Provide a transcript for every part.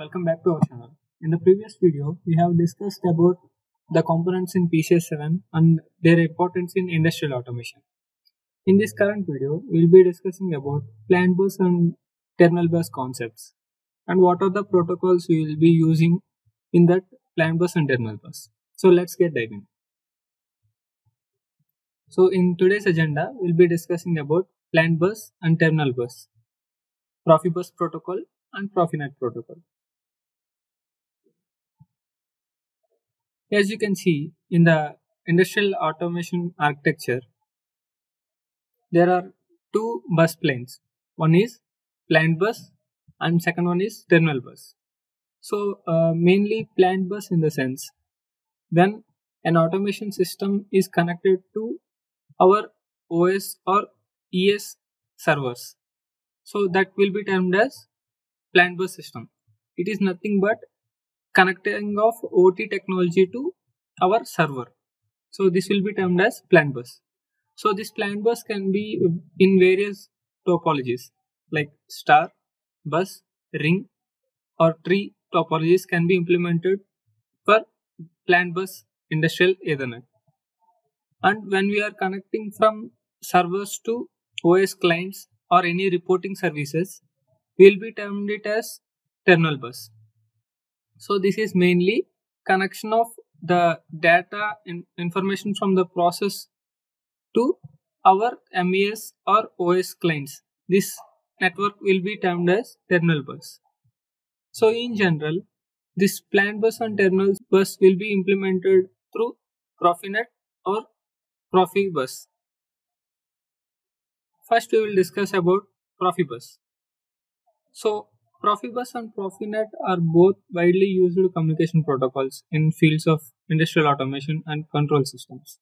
Welcome back to our channel. In the previous video, we have discussed about the components in PCS7 and their importance in industrial automation. In this current video, we will be discussing about plant bus and terminal bus concepts and what are the protocols we will be using in that plant bus and terminal bus. So let's get diving. So in today's agenda, we'll be discussing about plant bus and terminal bus, Profibus protocol and Profinet protocol. As you can see in the industrial automation architecture, there are two bus planes. One is plant bus and second one is terminal bus. So uh, mainly plant bus in the sense when an automation system is connected to our OS or ES servers. So that will be termed as plant bus system. It is nothing but connecting of OT technology to our server. So this will be termed as plant bus. So this plant bus can be in various topologies like star, bus, ring or tree topologies can be implemented for plant bus industrial ethernet. And when we are connecting from servers to OS clients or any reporting services, we will be termed it as terminal bus. So this is mainly connection of the data and information from the process to our MES or OS clients. This network will be termed as terminal bus. So in general, this plant bus and terminal bus will be implemented through Profinet or Profibus. First we will discuss about Profibus. So Profibus and Profinet are both widely used communication protocols in fields of industrial automation and control systems.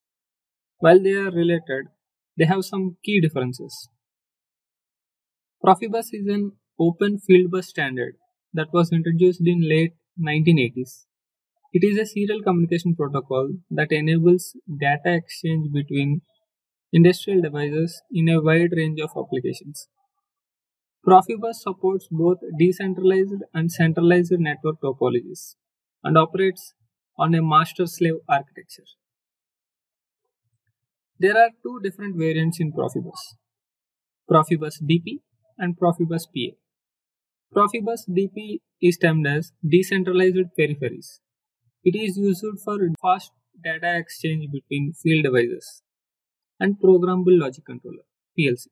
While they are related, they have some key differences. Profibus is an open field bus standard that was introduced in late 1980s. It is a serial communication protocol that enables data exchange between industrial devices in a wide range of applications. Profibus supports both decentralized and centralized network topologies and operates on a master slave architecture. There are two different variants in Profibus Profibus DP and Profibus PA. Profibus DP is termed as decentralized peripheries. It is used for fast data exchange between field devices and programmable logic controller PLC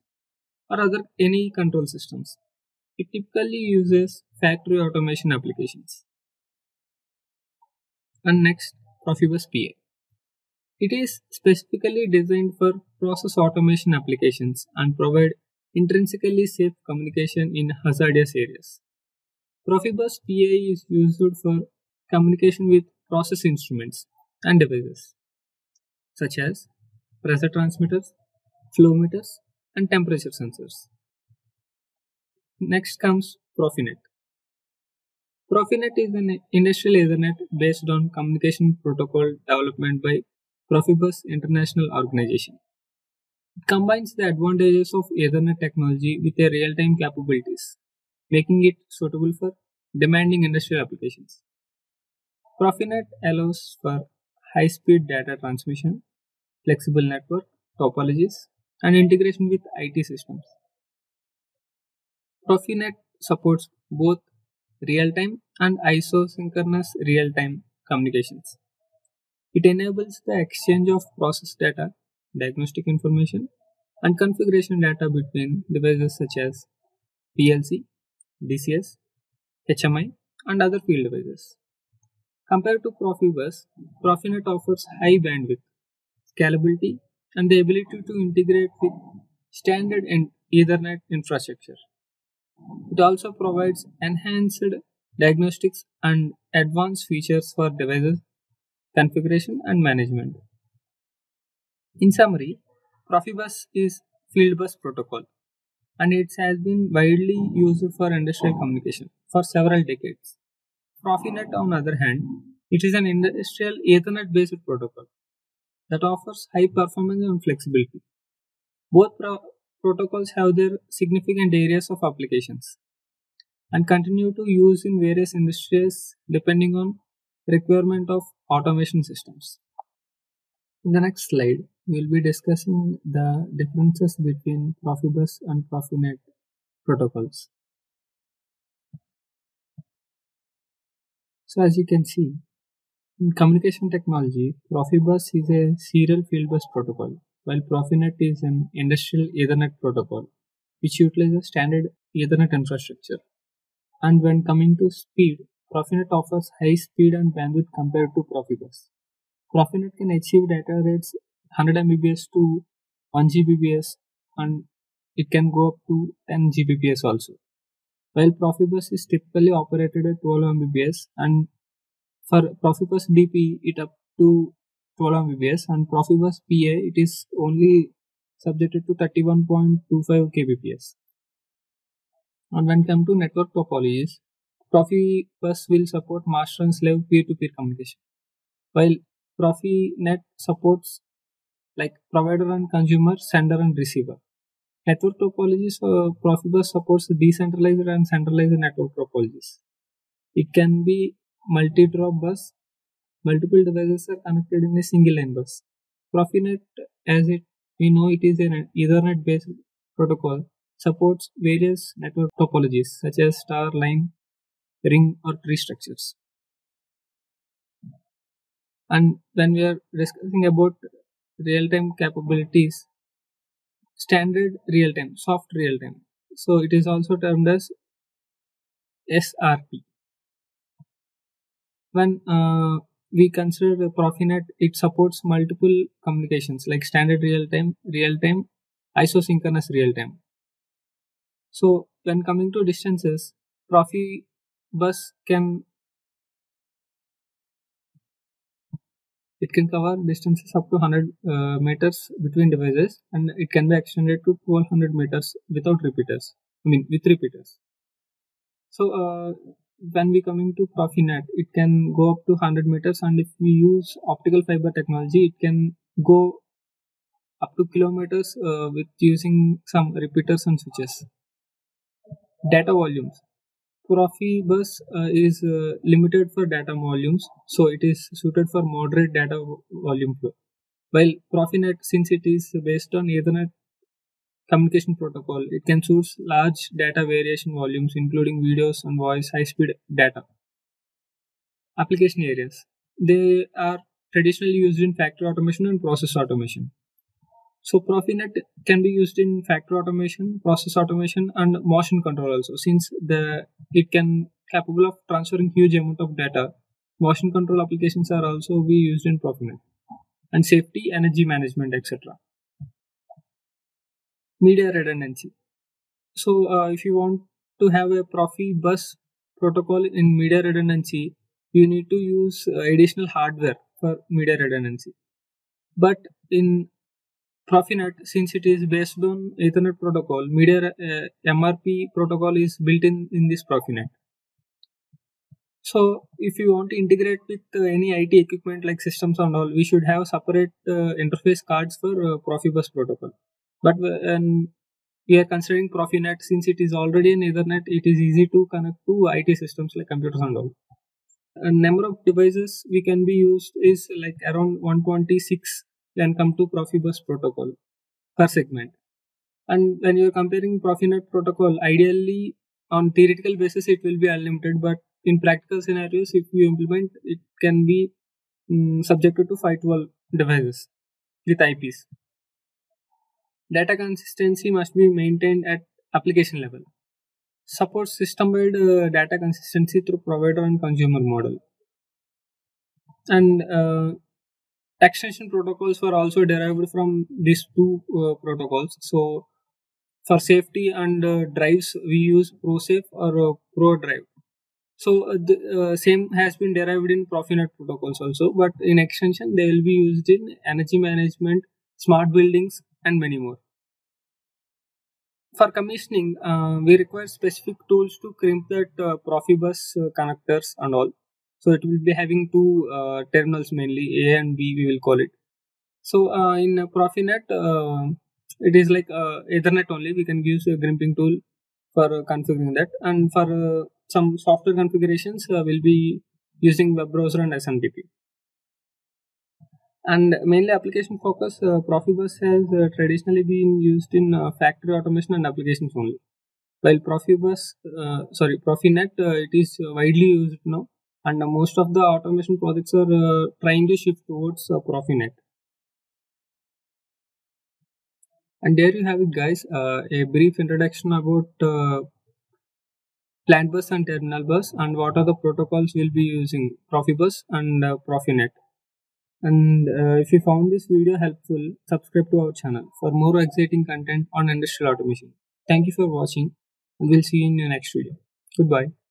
or other any control systems. It typically uses factory automation applications. And next, Profibus PA. It is specifically designed for process automation applications and provide intrinsically safe communication in hazardous areas. Profibus PA is used for communication with process instruments and devices such as pressure transmitters, flow meters, and temperature sensors. Next comes Profinet. Profinet is an industrial Ethernet based on communication protocol development by Profibus International Organization. It combines the advantages of Ethernet technology with their real-time capabilities, making it suitable for demanding industrial applications. Profinet allows for high-speed data transmission, flexible network topologies, and integration with IT systems. Profinet supports both real-time and isosynchronous real-time communications. It enables the exchange of process data, diagnostic information, and configuration data between devices such as PLC, DCS, HMI, and other field devices. Compared to Profibus, Profinet offers high bandwidth, scalability, and the ability to integrate with standard and Ethernet infrastructure. It also provides enhanced diagnostics and advanced features for devices configuration and management. In summary, Profibus is field bus protocol and it has been widely used for industrial communication for several decades. Profinet, on the other hand, it is an industrial Ethernet based protocol that offers high performance and flexibility. Both pro- protocols have their significant areas of applications. and continue to use in various industries depending on requirement of automation systems. In the next slide, we'll be discussing the differences between Profibus and Profinet protocols. So as you can see, in communication technology, Profibus is a serial fieldbus protocol, while Profinet is an industrial Ethernet protocol, which utilizes standard Ethernet infrastructure. And when coming to speed, Profinet offers high speed and bandwidth compared to Profibus. Profinet can achieve data rates 100 Mbps to 1 Gbps and it can go up to 10 Gbps also. While Profibus is typically operated at 12 Mbps and for Profibus DP it up to 12 Mbps and Profibus PA it is only subjected to 31.25 kbps. And when come to network topologies, Profibus will support master and slave peer-to-peer communication, while Profinet supports like provider and consumer, sender and receiver. Network topologies, uh, Profibus supports decentralized and centralized network topologies. It can be multi-drop bus. Multiple devices are connected in a single line bus. Profinet, as it we know, it is an Ethernet-based protocol. Supports various network topologies such as star, line, ring, or tree structures. And when we are discussing about real-time capabilities, standard real-time, soft real-time. So it is also termed as SRT. When uh, we consider the Profinet, it supports multiple communications like standard real-time, real-time, isosynchronous real-time. So when coming to distances, Profibus can It can cover distances up to 100 uh, meters between devices and it can be extended to 1200 meters without repeaters. I mean, with repeaters. So, uh, when we coming to Profinet, it can go up to 100 meters and if we use optical fiber technology, it can go up to kilometers uh, with using some repeaters and switches. Data volumes. Profibus uh, is uh, limited for data volumes, so it is suited for moderate data volume flow. While Profinet, since it is based on Ethernet communication protocol, it can source large data variation volumes, including videos and voice, high-speed data. Application areas. They are traditionally used in factory automation and process automation. So Profinet can be used in factory automation, process automation, and motion control also. Since the it can capable of transferring huge amount of data, motion control applications are also be used in Profinet, and safety, energy management, etc. Media redundancy. So uh, if you want to have a Profibus protocol in media redundancy, you need to use uh, additional hardware for media redundancy. But in Profinet, since it is based on Ethernet protocol, media uh, MRP protocol is built in in this Profinet. So, if you want to integrate with uh, any IT equipment like systems and all, we should have separate uh, interface cards for uh, Profibus protocol. But when we are considering Profinet, since it is already in Ethernet, it is easy to connect to IT systems like computers and all. A number of devices we can be used is like around 126 when come to Profibus protocol per segment. And when you're comparing Profinet protocol, ideally on theoretical basis it will be unlimited, but in practical scenarios, if you implement, it can be um, subjected to 512 devices with IPs. Data consistency must be maintained at application level. Supports system-wide uh, data consistency through provider and consumer model. And uh, extension protocols were also derived from these two uh, protocols. So for safety and uh, drives, we use ProSafe or uh, ProDrive. So uh, the uh, same has been derived in Profinet protocols also, but in extension they will be used in energy management, smart buildings, and many more. For commissioning, uh, we require specific tools to crimp that Profibus connectors and all. So it will be having two uh, terminals mainly, A and B we will call it. So uh, in Profinet, uh, it is like uh, Ethernet only. We can use a crimping tool for configuring that and for uh, some software configurations uh, we'll be using web browser and SMTP and mainly application focus uh, profibus has uh, traditionally been used in uh, factory automation and applications only. While profibus uh, sorry profinet uh, it is widely used now. And most of the automation projects are uh, trying to shift towards uh, profinet. And there you have it guys. Uh, a brief introduction about uh, plant bus and terminal bus and what are the protocols we'll be using profibus and uh, profinet and uh, if you found this video helpful subscribe to our channel for more exciting content on industrial automation. Thank you for watching and we'll see you in the next video. Goodbye